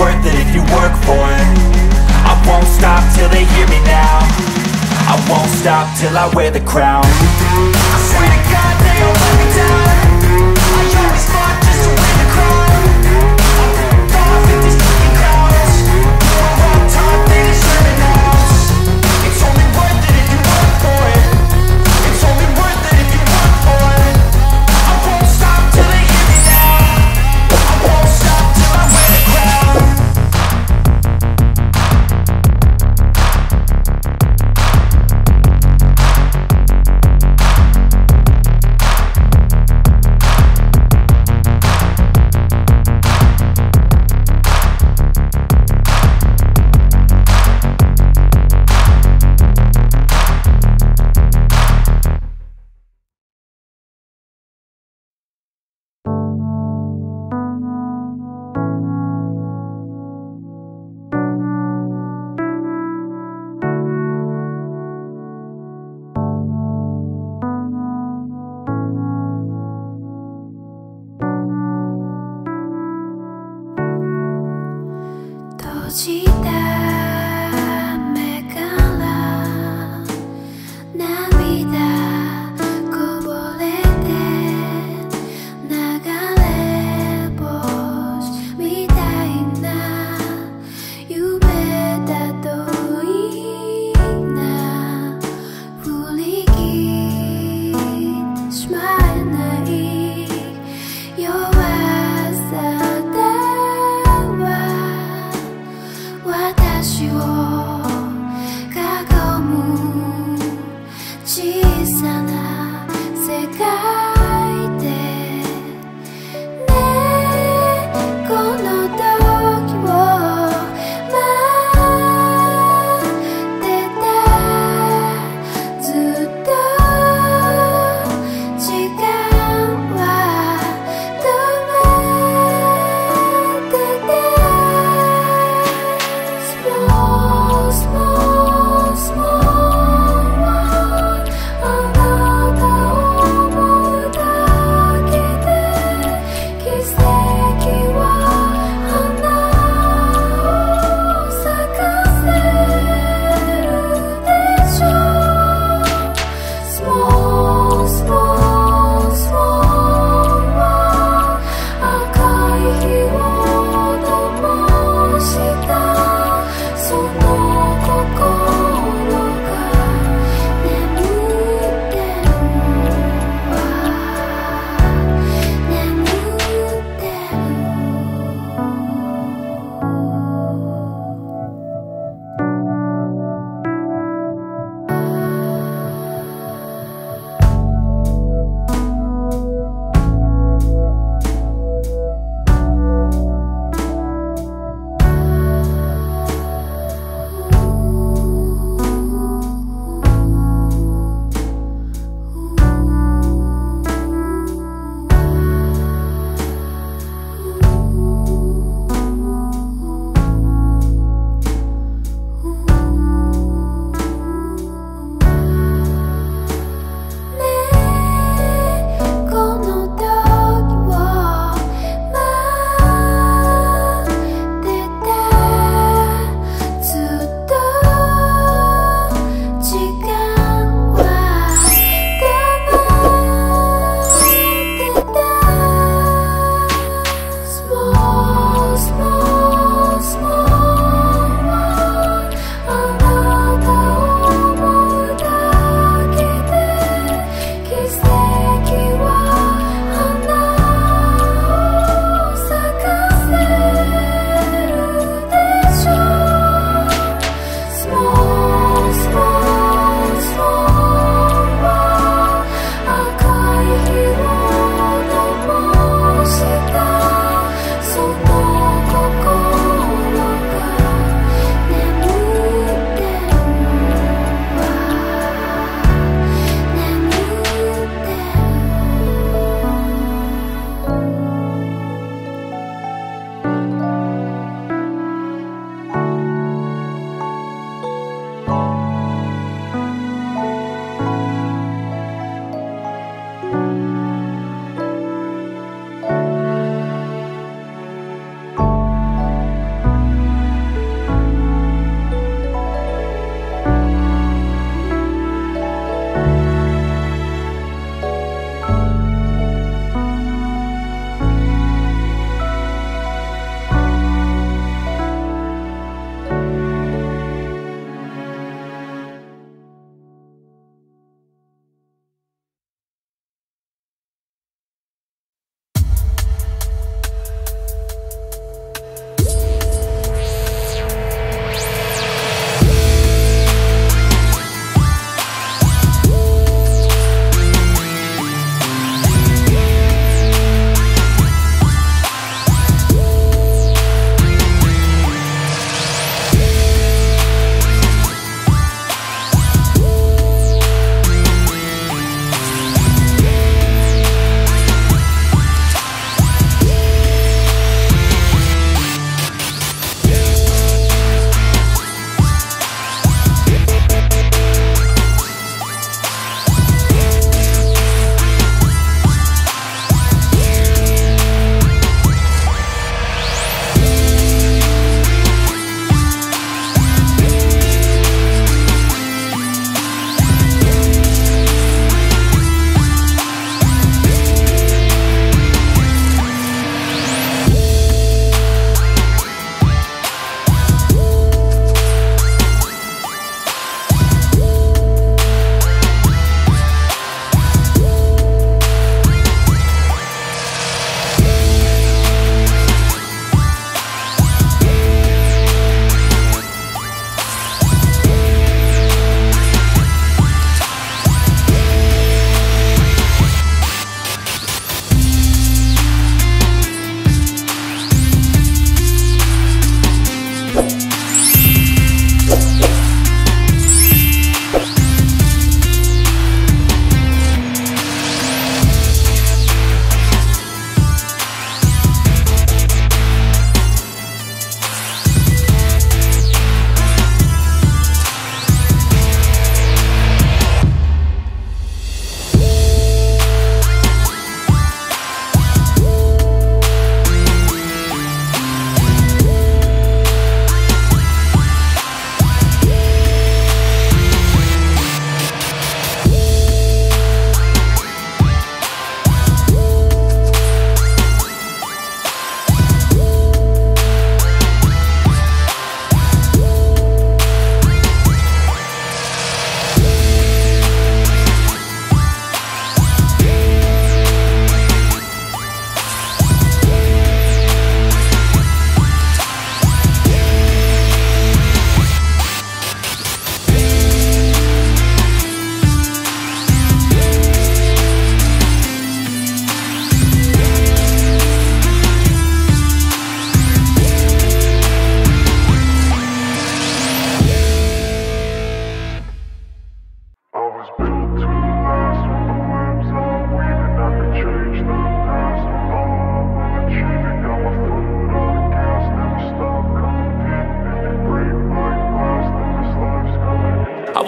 worth it if you work for it. I won't stop till they hear me now. I won't stop till I wear the crown. I swear to God they all let me down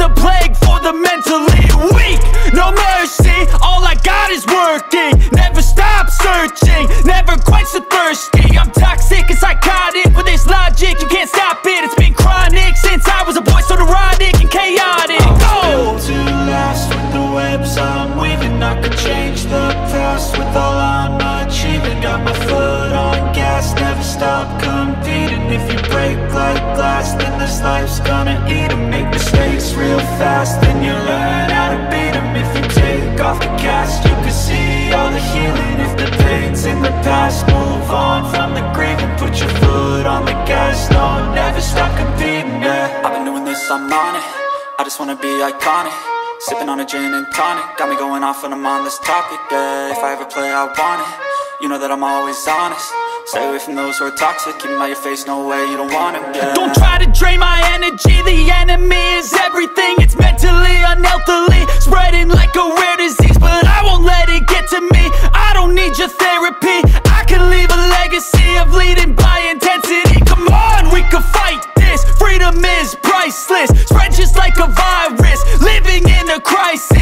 a plague for the mentally weak. No mercy, all I got is working. Never stop searching, never quite so thirsty. I'm fast Then you learn how to beat 'em. If you take off the cast You can see all the healing. If the pain's in the past Move on from the grave And put your foot on the gas No, never stop competing, yeah. I've been doing this, I'm on it. I just wanna be iconic. Sipping on a gin and tonic. Got me going off on this topic, yeah. If I ever play, I want it. You know that I'm always honest Stay away from those who are toxic, keep my face, no way, you don't wanna yeah. Don't try to drain my energy, the enemy is everything. It's mentally, unhealthily, spreading like a rare disease. But I won't let it get to me, I don't need your therapy. I can leave a legacy of leading by intensity. Come on, we can fight this, freedom is priceless. Spread just like a virus, living in a crisis.